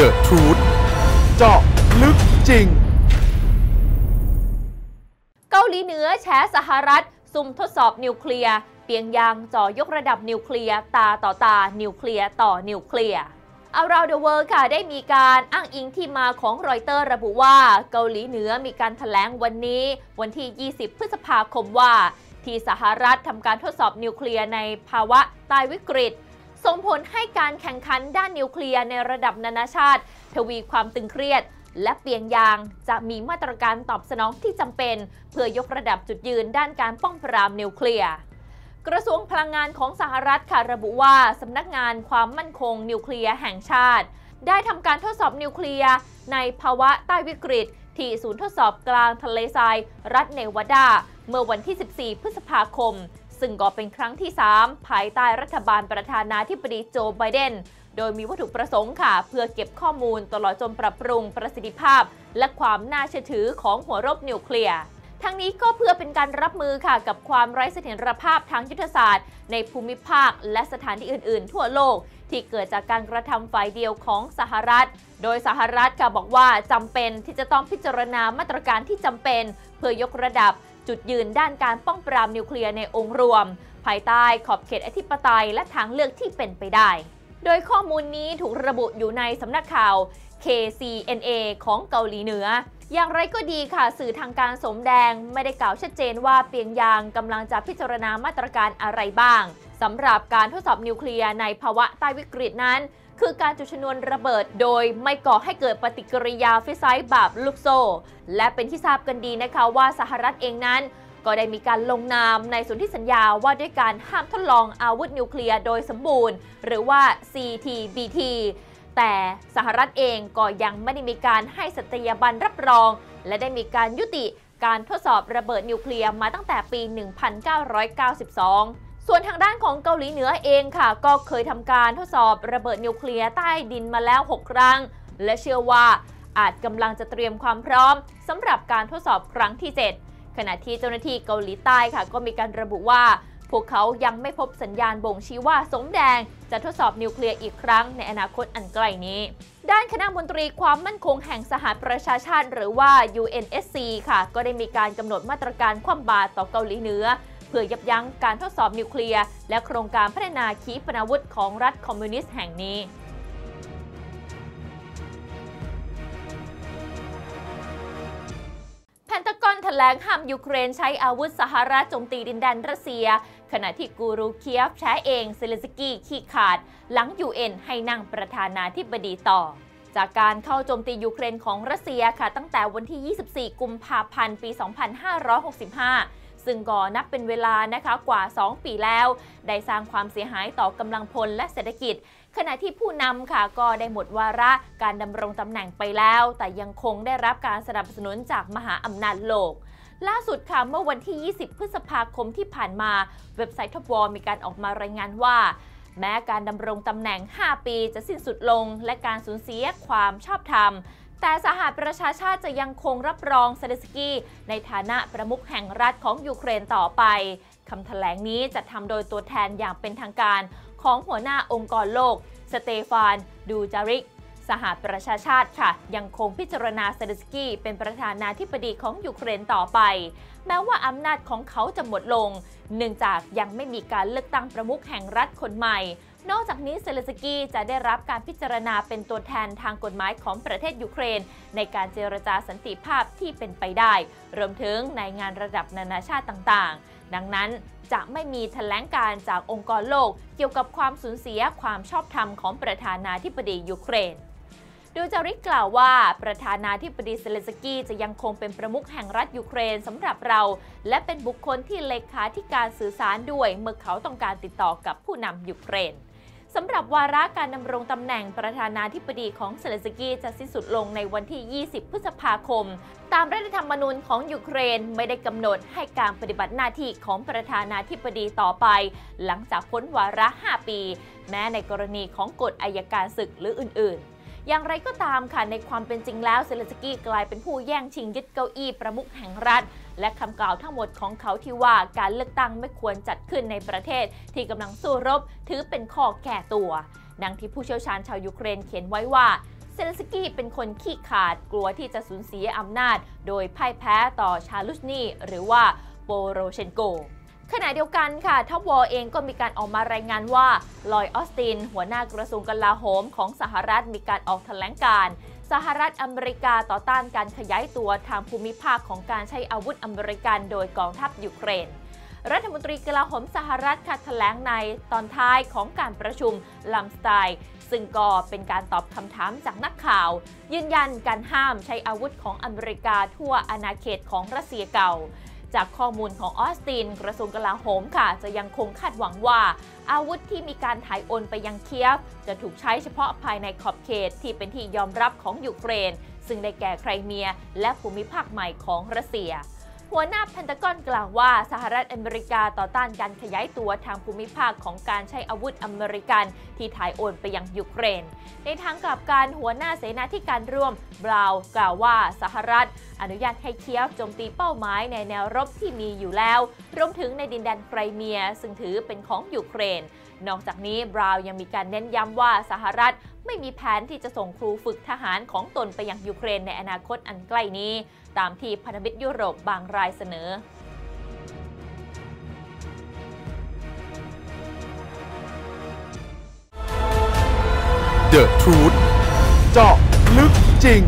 The Truth เจาะลึกจริง เกาหลีเหนือแฉสหรัฐ ซุ่มทดสอบนิวเคลียร์เปียงยางจ่อยกระดับนิวเคลียร์ตาต่อตา นิวเคลียร์ต่อนิวเคลียร์ Around the World ค่ะได้มีการอ้างอิงที่มาของรอยเตอร์ระบุว่าเกาหลีเหนือมีการถแถลงวันนี้ วันที่ 20 พฤษภาคมว่า ที่สหรัฐทำการทดสอบนิวเคลียร์ในภาวะใต้วิกฤต ส่งผลให้การแข่งขันด้านนิวเคลียร์ในระดับนานาชาติ ทวีความตึงเครียด และเปียงยางจะมีมาตรการตอบสนองที่จำเป็น เพื่อยกระดับจุดยืนด้านการป้องปรามนิวเคลียร์กระทรวงพลังงานของสหรัฐค่ะระบุว่าสำนักงานความมั่นคงนิวเคลียร์แห่งชาติ ได้ทำการทดสอบนิวเคลียร์ในภาวะใต้วิกฤต ที่ศูนย์ทดสอบกลางทะเลทราย รัฐเนวาดา เมื่อวันที่ 14 พฤษภาคม ซึ่งก็เป็นครั้งที่ 3 ภายใต้รัฐบาลประธานาธิบดีโจไบเดน โดยมีวัตถุประสงค์ค่ะ เพื่อเก็บข้อมูลตลอดจนปรับปรุงประสิทธิภาพ และความน่าเชื่อถือของหัวรบนิวเคลียร์ทั้งนี้ก็เพื่อเป็นการรับมือค่ะกับความไร้เสถียรภาพทางยุทธศาสตร์ ในภูมิภาคและสถานที่อื่น ๆ ทั่วโลก ที่เกิดจากการกระทำฝ่ายเดียวของสหรัฐ โดยสหรัฐค่ะบอกว่าจำเป็นที่จะต้องพิจารณามาตรการที่จำเป็น เพื่อยกระดับ จุดยืนด้านการป้องปรามนิวเคลียร์ในองค์รวม ภายใต้ขอบเขตอธิปไตยและทางเลือกที่เป็นไปได้ โดยข้อมูลนี้ถูกระบุอยู่ในสำนักข่าว KCNA ของเกาหลีเหนือ อย่างไรก็ดีค่ะ สื่อทางการโสมแดงไม่ได้กล่าวชัดเจนว่าเปียงยางกำลังจะพิจารณามาตรการอะไรบ้างสำหรับการทดสอบนิวเคลียร์ในภาวะใต้วิกฤตนั้น คือการจุดชนวนระเบิดโดยไม่ก่อให้เกิดปฏิกิริยา fissile แบบลูกโซ่ และเป็นที่ทราบกันดีนะคะว่าสหรัฐเองนั้น ก็ได้มีการลงนามในสนธิสัญญาว่าด้วยการห้ามทดลองอาวุธนิวเคลียร์โดยสมบูรณ์ หรือว่า CTBT แต่สหรัฐเองก็ยังไม่ได้มีการให้สัตยาบันรับรอง และได้มีการยุติการทดสอบระเบิดนิวเคลียร์มาตั้งแต่ปี 1992 ส่วนทางด้านของเกาหลีเหนือเองค่ะ ก็เคยทำการทดสอบระเบิดนิวเคลียร์ใต้ดินมาแล้ว 6 ครั้ง และเชื่อว่าอาจกำลังจะเตรียมความพร้อมสำหรับการทดสอบครั้งที่ 7 ขณะที่เจ้าหน้าที่เกาหลีใต้ค่ะ ก็มีการระบุว่า พวกเขายังไม่พบสัญญาณบ่งชี้ว่าสมแดงจะทดสอบนิวเคลียร์อีกครั้งในอนาคตอันไกล้นี้ ด้านคณะมนตรีความมั่นคงแห่งสหประชาชาติ หรือว่า UNSC ค่ะ ก็ได้มีการกำหนดมาตรการคว่ำบาตรต่อเกาหลีเหนือ เพื่อยับยั้งการทดสอบนิวเคลียร์และโครงการพัฒนาขีปนาวุธของรัฐคอมมิวนิสต์แห่งนี้เพนตากอนแถลงห้ามยูเครนใช้อาวุธสหรัฐโจมตีดินแดนรัสเซีย ขณะที่กูรูเคียฟแฉเองเซเลนสกี้ขี้ขลาด หลัง UN ให้นั่งประธานาธิบดีต่อ จากการเข้าโจมตียูเครนของรัสเซียค่ะตั้งแต่วันที่ 24 กุมภาพันธ์ ปี 2565 ซึ่งก็นับเป็นเวลานะคะกว่า 2 ปีแล้ว ได้สร้างความเสียหายต่อกำลังพลและเศรษฐกิจ ขณะที่ผู้นำค่ะก็ได้หมดวาระการดำรงตำแหน่งไปแล้ว แต่ยังคงได้รับการสนับสนุนจากมหาอำนาจโลกล่าสุดค่ะเมื่อวันที่ 20 พฤษภาคมที่ผ่านมา เว็บไซต์ทบวอมีการออกมารายงานว่า แม้การดำรงตำแหน่ง 5 ปีจะสิ้นสุดลง และการสูญเสียความชอบธรรม แต่สหประชาชาติจะยังคงรับรองเซเลสกี้ในฐานะประมุขแห่งรัฐของยูเครนต่อไปคำแถลงนี้จะทำโดยตัวแทนอย่างเป็นทางการของหัวหน้าองค์กรโลก สเตฟาน ดูจาริก สหประชาชาติค่ะ ยังคงพิจารณาเซเลนสกี้เป็นประธานาธิบดีของยูเครนต่อไป แม้ว่าอำนาจของเขาจะหมดลง เนื่องจากยังไม่มีการเลือกตั้งประมุขแห่งรัฐคนใหม่ นอกจากนี้เซเลนสกี้จะได้รับการพิจารณาเป็นตัวแทนทางกฎหมายของประเทศยูเครน ในการเจรจาสันติภาพที่เป็นไปได้ รวมถึงในงานระดับนานาชาติต่างๆ ดังนั้นจะไม่มีแถลงการณ์จากองค์กรโลก เกี่ยวกับความสูญเสียความชอบธรรมของประธานาธิบดียูเครนดูจาริกกล่าวว่า ประธานาธิบดีเซเลนสกี้จะยังคงเป็นประมุขแห่งรัฐยูเครนสำหรับเรา และเป็นบุคคลที่เลขาธิการสื่อสารด้วยเมื่อเขาต้องการติดต่อกับผู้นำยูเครน สำหรับวาระการดำรงตำแหน่งประธานาธิบดีของเซเลนสกี้จะสิ้นสุดลงในวันที่ 20 พฤษภาคม ตามรัฐธรรมนูญของยูเครนไม่ได้กำหนดให้การปฏิบัติหน้าที่ของประธานาธิบดีต่อไป หลังจากพ้นวาระ 5 ปี แม้ในกรณีของกฎอัยการศึกหรืออื่น ๆ อย่างไรก็ตามค่ะในความเป็นจริงแล้วเซเลนสกี้กลายเป็นผู้แย่งชิงยึดเก้าอี้ประมุขแห่งรัฐ และคำกล่าวทั้งหมดของเขาที่ว่าการเลือกตั้งไม่ควรจัดขึ้นในประเทศ ที่กำลังสู้รบ ถือเป็นข้อแก้ตัว ดังที่ผู้เชี่ยวชาญชาวยูเครนเขียนไว้ว่าเซเลนสกี้เป็นคนขี้ขลาดกลัวที่จะสูญเสียอำนาจ โดยพ่ายแพ้ต่อซาลุชนีหรือว่าโปโรเชนโก ขณะเดียวกันค่ะทัพวอเองก็มีการออกมารายงานว่าลอยออสติน หัวหน้ากระทรวงกลาโหมของสหรัฐมีการออกแถลงการณ์สหรัฐอเมริกาต่อต้านการขยายตัวทางภูมิภาคของการใช้อาวุธอเมริกันโดยกองทัพยูเครน รัฐมนตรีกลาโหมสหรัฐค่ะแถลงในตอนท้ายของการประชุมลัมสไตน์ซึ่งก็เป็นการตอบคำถามจากนักข่าว ยืนยันการห้ามใช้อาวุธของอเมริกาทั่วอาณาเขตของรัสเซียเก่า จากข้อมูลของออสติน กระทรวงกลาโหมค่ะ จะยังคงคาดหวังว่า อาวุธที่มีการถ่ายโอนไปยังเคียฟ จะถูกใช้เฉพาะภายในขอบเขตที่เป็นที่ยอมรับของยูเครน ซึ่งได้แก่ไครเมีย และภูมิภาคใหม่ของรัสเซีย หัวหน้าเพนตากอนกล่าวว่าสหรัฐอเมริกาต่อต้านการขยายตัวทางภูมิภาคของการใช้อาวุธอเมริกันที่ถ่ายโอนไปยังยูเครน ในทางกลับกันหัวหน้าเสนาธิการร่วมบราวน์กล่าวว่าสหรัฐ อนุญาตให้เคียฟโจมตีเป้าหมายในแนวรบที่มีอยู่แล้ว รวมถึงในดินแดนไครเมีย ซึ่งถือเป็นของยูเครน นอกจากนี้บราวน์ยังมีการเน้นย้ำว่าสหรัฐไม่มีแผนที่จะส่งครูฝึกทหารของตนไปยังยูเครนในอนาคตอันใกล้นี้ ตามที่พันธมิตรยุโรปบางรายเสนอเดอะทรู h เจาะลึกจริง